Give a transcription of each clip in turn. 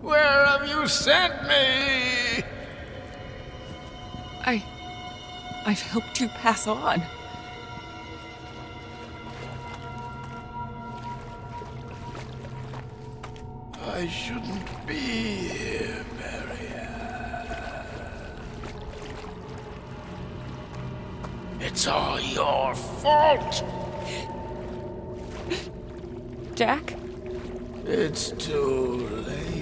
Where have you sent me? I. I've helped you pass on. I shouldn't be here, Marianne. It's all your fault. Jack? It's too late,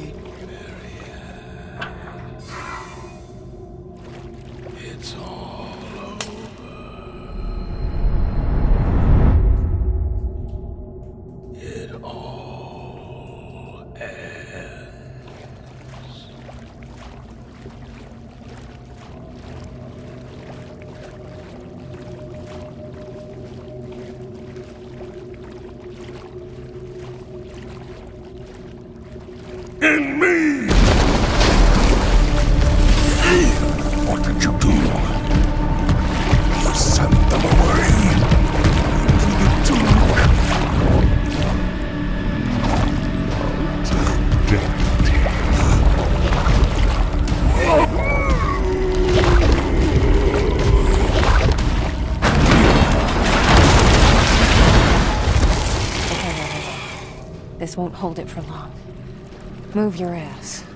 In me! What did you do? You sent them away into the dark. To death. This won't hold it for long. Move your ass.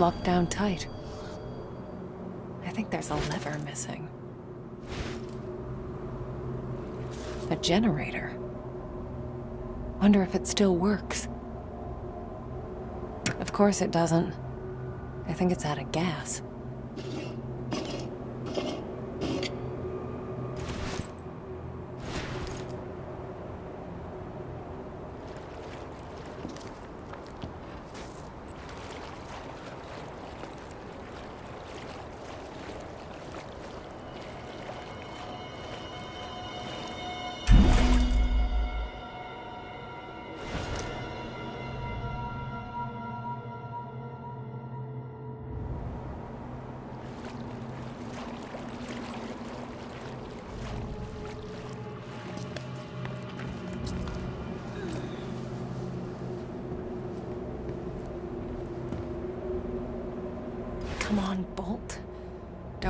Locked down tight. I think there's a lever missing. A generator. Wonder if it still works. Of course it doesn't. I think it's out of gas.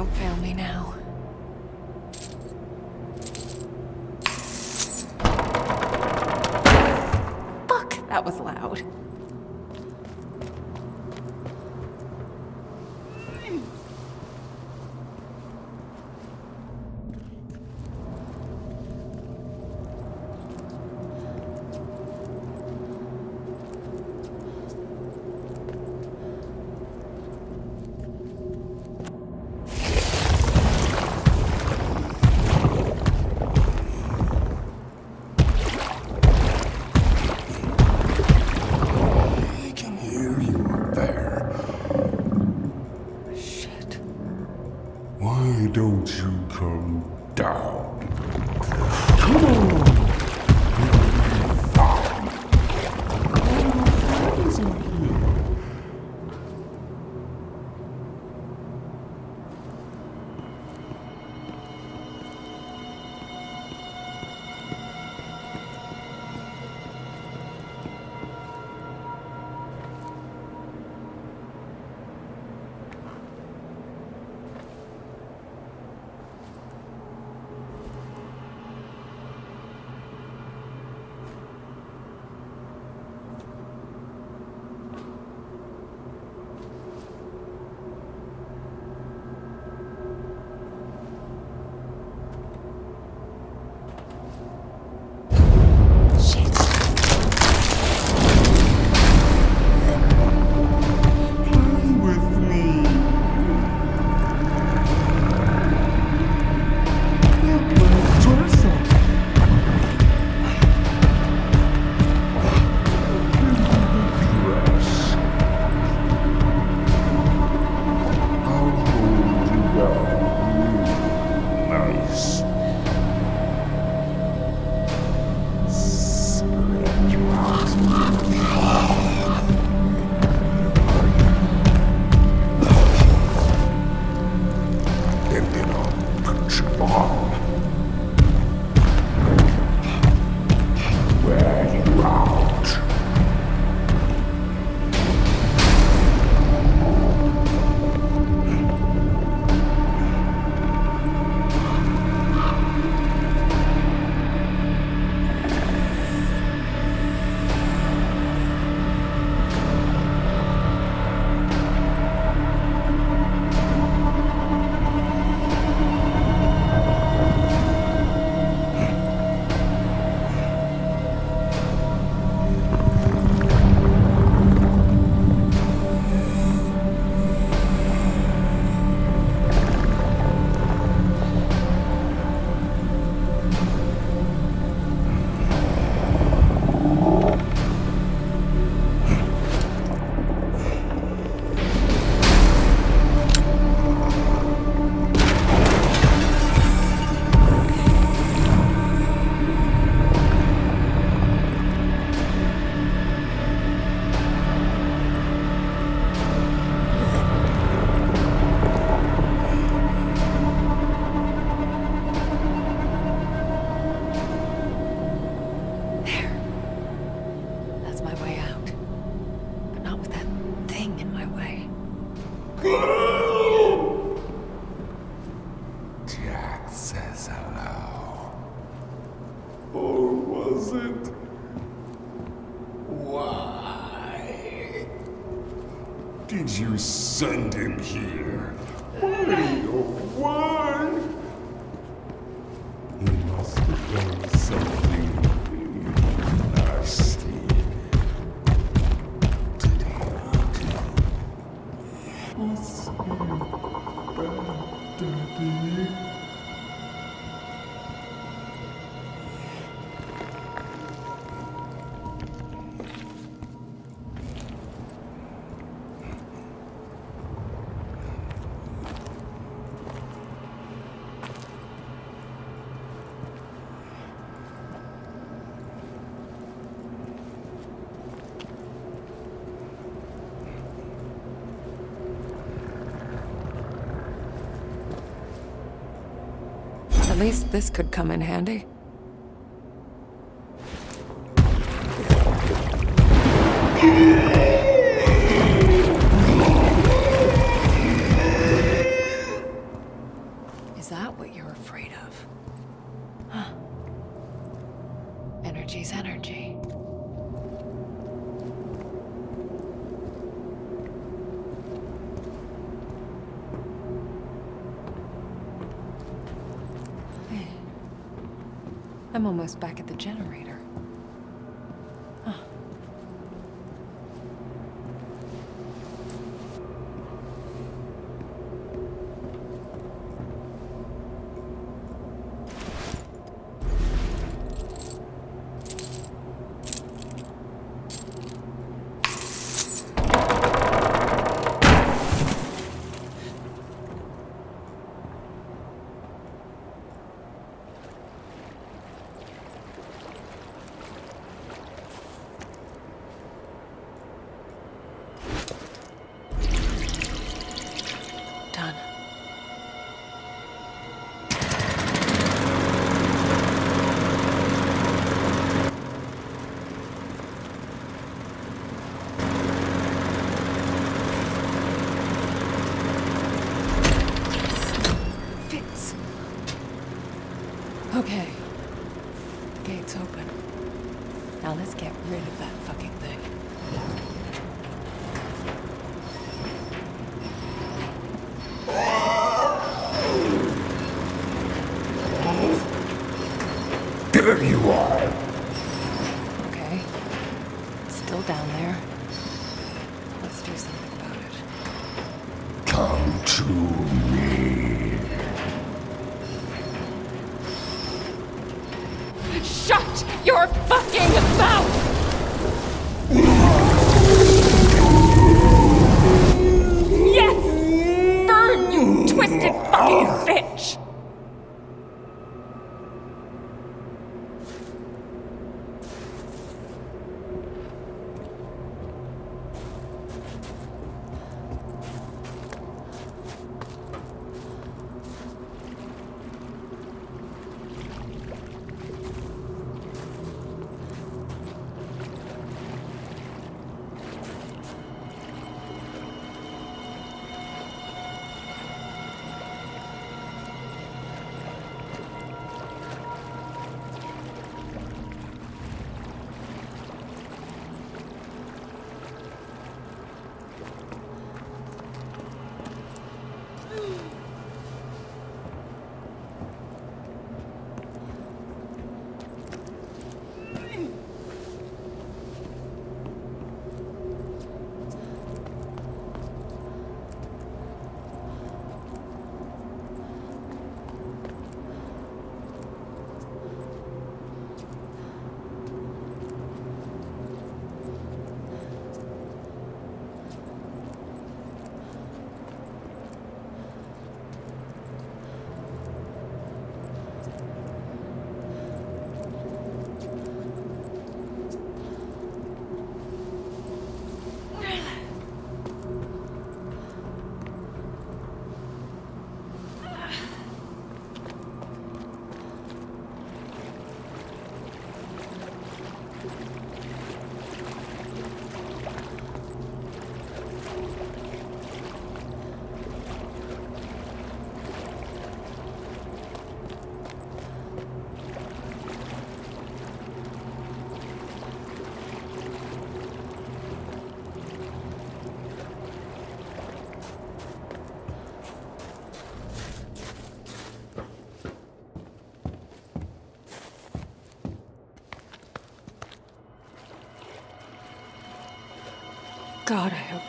Don't fail me now. Fuck, that was loud. Least this could come in handy.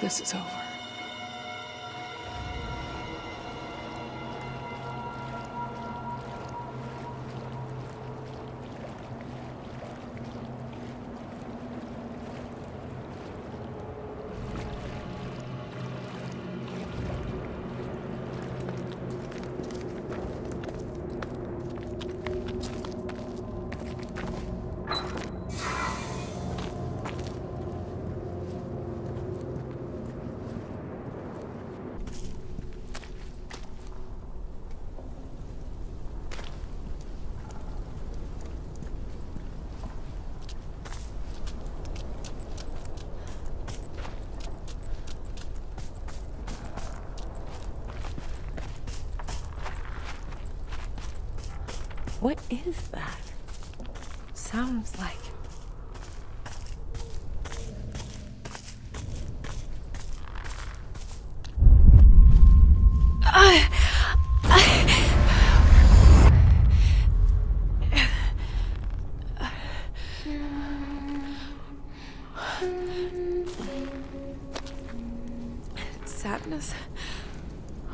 This is over. What is that? Sounds like. Sadness.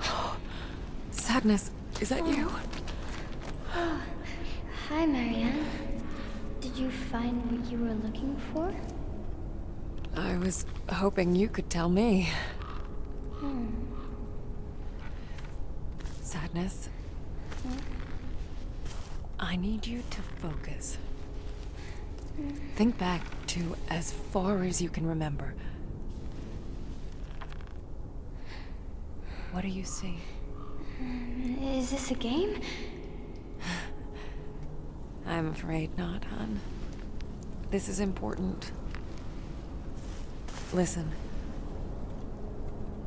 Sadness, is that you? Hi, Marianne. Did you find what you were looking for? I was hoping you could tell me. Hmm. Sadness. I need you to focus. Think back to as far as you can remember. What do you see? Um, is this a game? I'm afraid not, hon. This is important. Listen.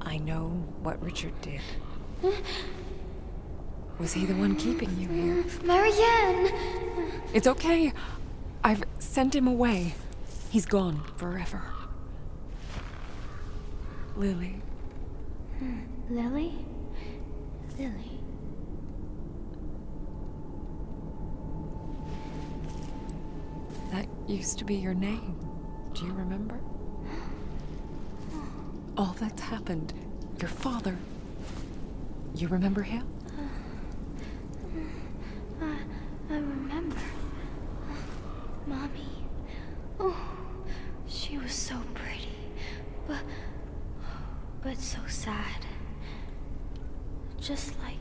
I know what Richard did. Was he the one keeping you here? Marianne! It's okay. I've sent him away. He's gone forever. Lily, hmm. Lily? Lily. that used to be your name. Do you remember? All that's happened. Your father. You remember him? I, I remember. Mommy. Oh, she was so pretty, but but so sad. Just like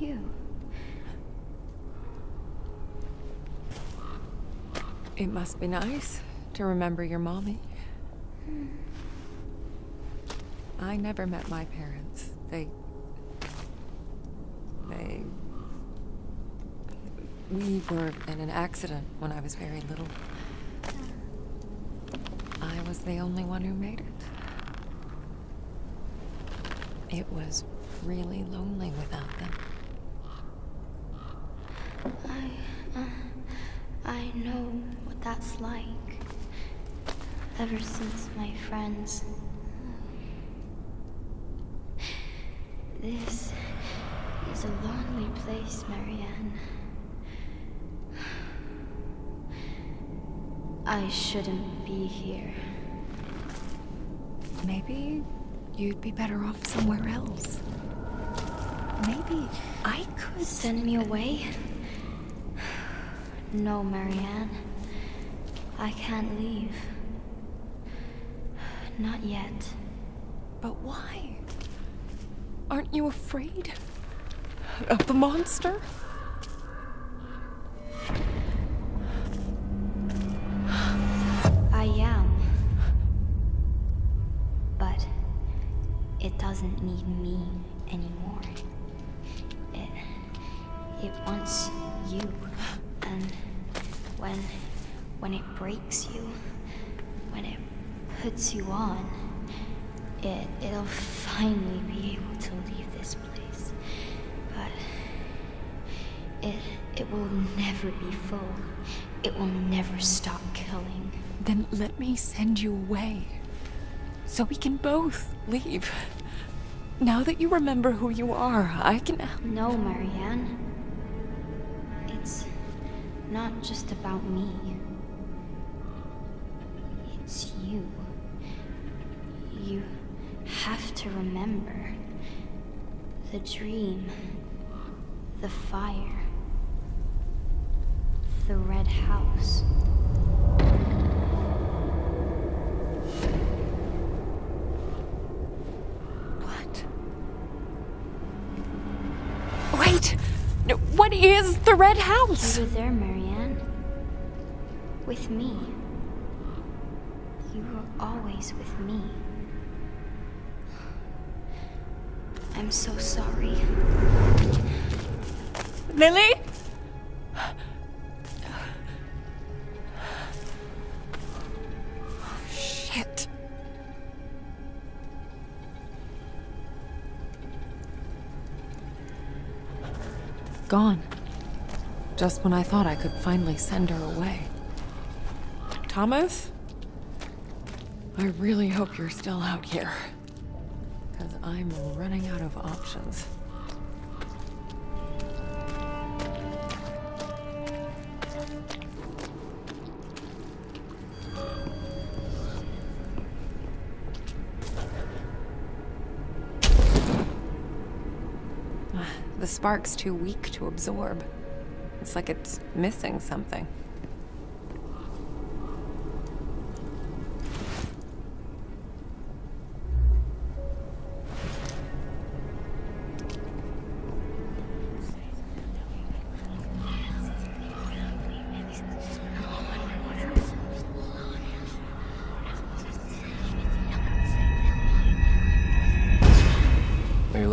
you. It must be nice to remember your mommy. I never met my parents. They. They. We were in an accident when I was very little. I was the only one who made it. It was really lonely without them. I, uh, I know what that's like. Ever since my friends. This is a lonely place, Marianne. I shouldn't be here. Maybe you'd be better off somewhere else. Maybe I could. Send me away? No, Marianne. I can't leave. Not yet. But why? Aren't you afraid of the monster? When it breaks you, when it puts you on, it it'll finally be able to leave this place. But it it will never be full. It will never stop killing. Then let me send you away. So we can both leave. Now that you remember who you are, I can. No, Marianne. It's not just about me. You. You have to remember the dream, the fire, the red house. What? Wait! What is the red house? You were there, Marianne. With me. You were always with me. I'm so sorry. Lily? Gone. Just when I thought I could finally send her away. Thomas? I really hope you're still out here. Because I'm running out of options. Ah, the spark's too weak to absorb. It's like it's missing something.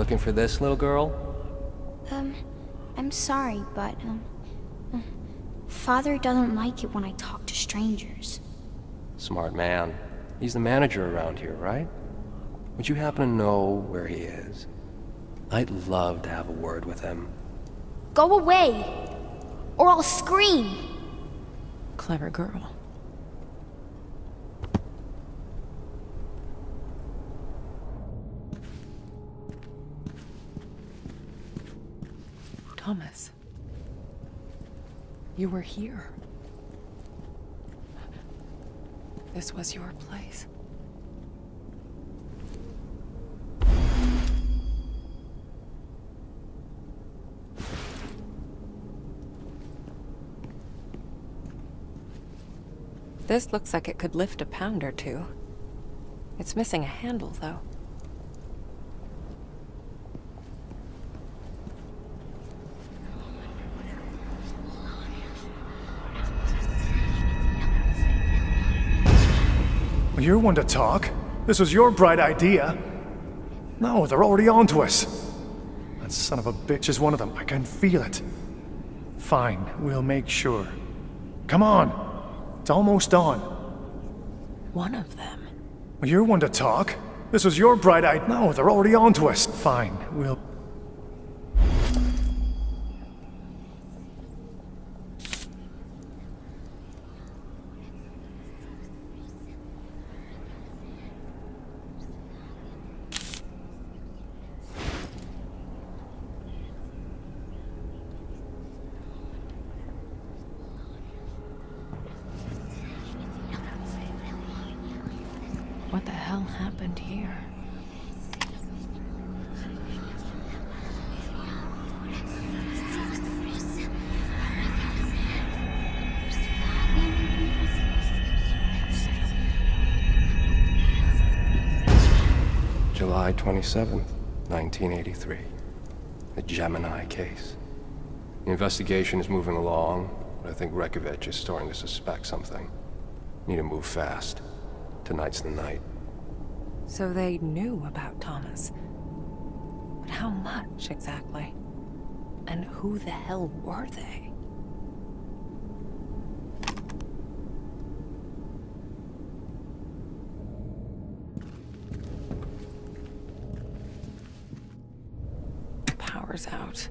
Looking for this little girl? Um, I'm sorry, but, um, uh, Father doesn't like it when I talk to strangers. Smart man. He's the manager around here, right? Would you happen to know where he is? I'd love to have a word with him. Go away! Or I'll scream! Clever girl. Thomas. You were here. This was your place. This looks like it could lift a pound or two. It's missing a handle, though. You're one to talk. This was your bright idea. No, they're already on to us. That son of a bitch is one of them. I can feel it. Fine, we'll make sure. Come on. It's almost on. One of them. You're one to talk. This was your bright idea. No, they're already on to us. Fine, we'll. What the hell happened here? July 27th, 1983. The Gemini case. The investigation is moving along, but I think Rekovich is starting to suspect something. Need to move fast. Tonight's the night. So they knew about Thomas. But how much exactly? And who the hell were they? Power's out.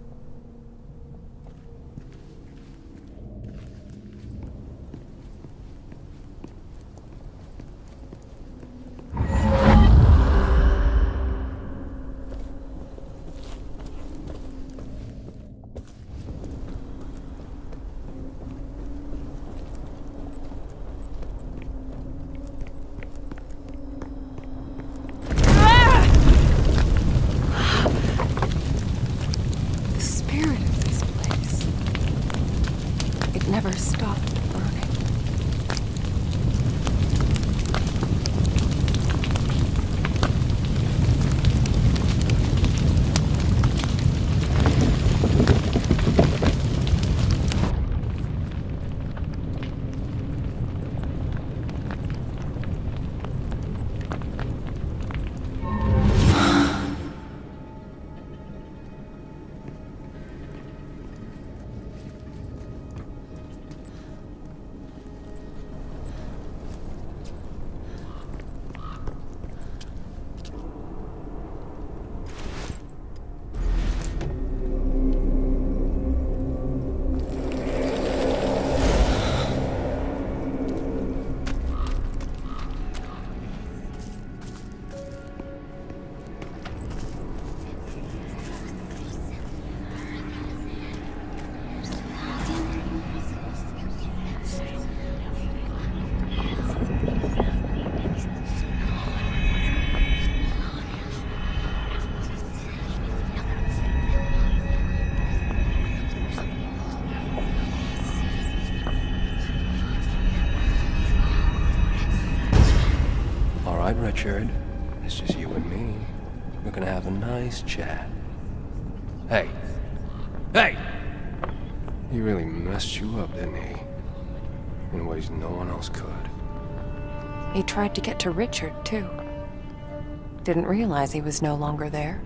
It's just you and me. We're gonna have a nice chat. Hey. Hey! He really messed you up, didn't he? In ways no one else could. He tried to get to Richard, too. Didn't realize he was no longer there.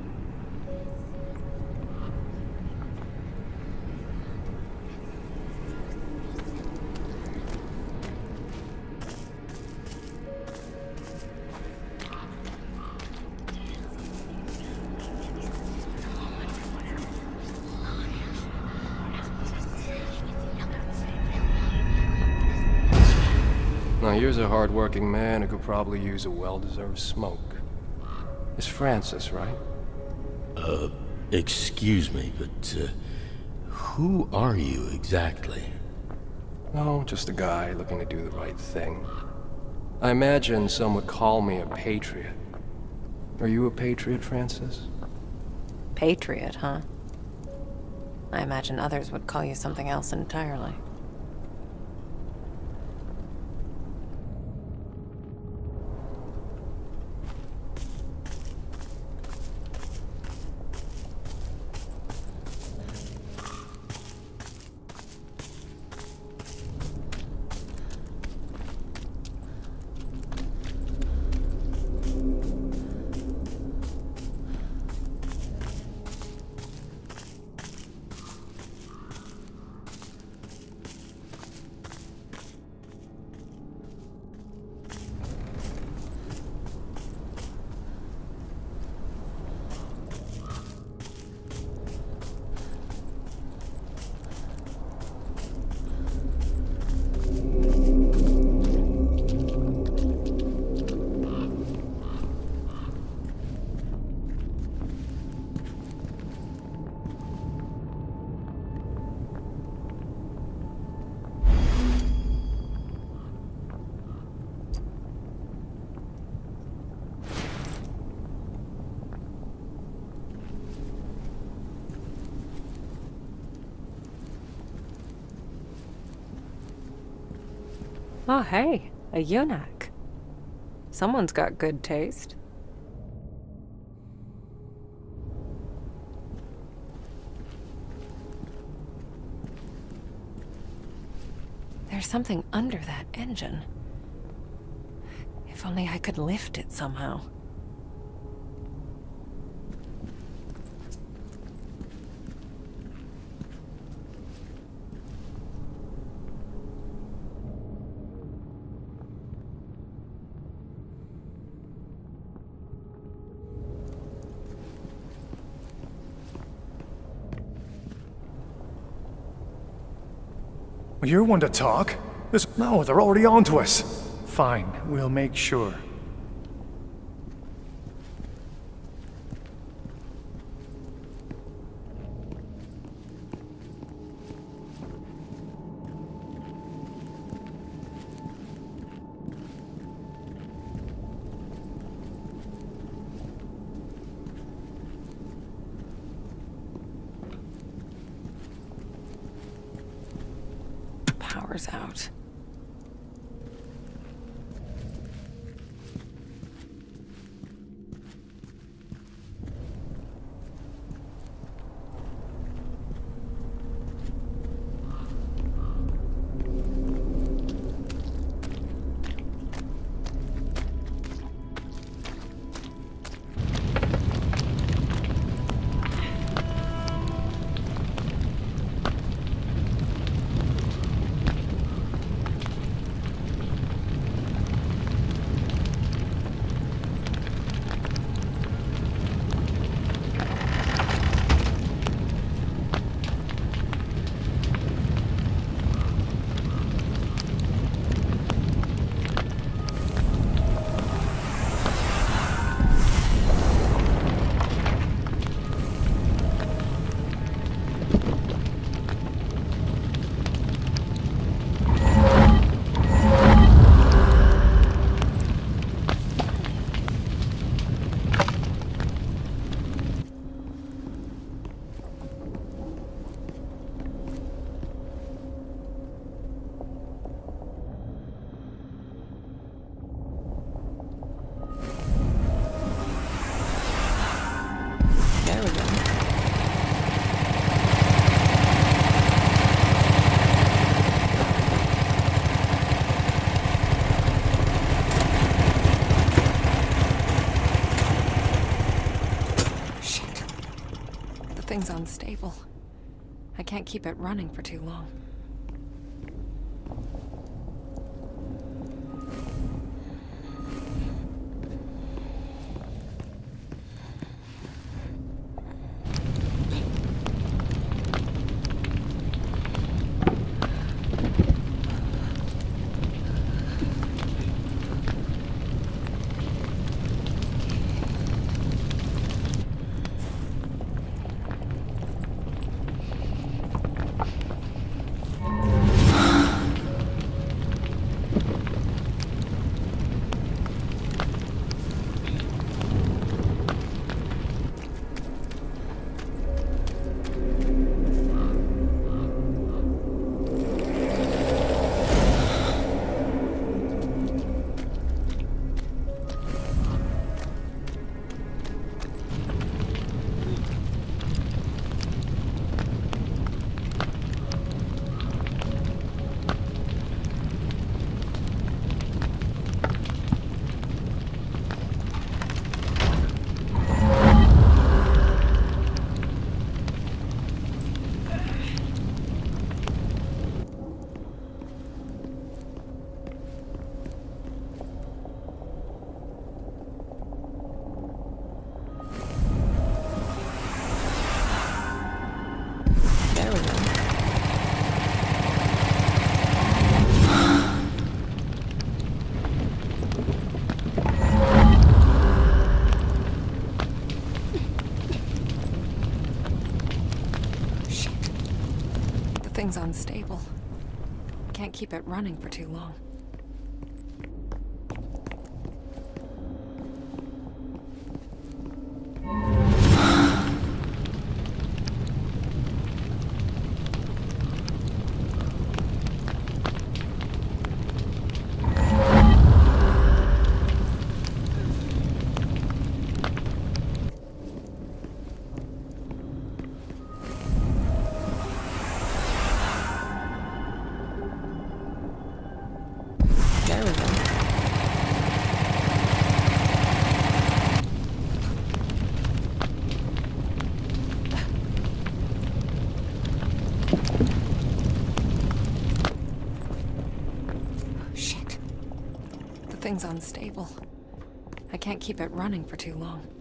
A hard-working man who could probably use a well-deserved smoke. It's Francis, right? Uh, excuse me, but uh, who are you exactly? Oh, just a guy looking to do the right thing. I imagine some would call me a patriot. Are you a patriot, Francis? Patriot, huh? I imagine others would call you something else entirely. Oh, hey, a eunuch. Someone's got good taste. There's something under that engine. If only I could lift it somehow. Well, you're one to talk. This. No, they're already on to us. Fine, we'll make sure. Thing's unstable. I can't keep it running for too long. Thing's unstable. Can't keep it running for too long. Unstable. I can't keep it running for too long.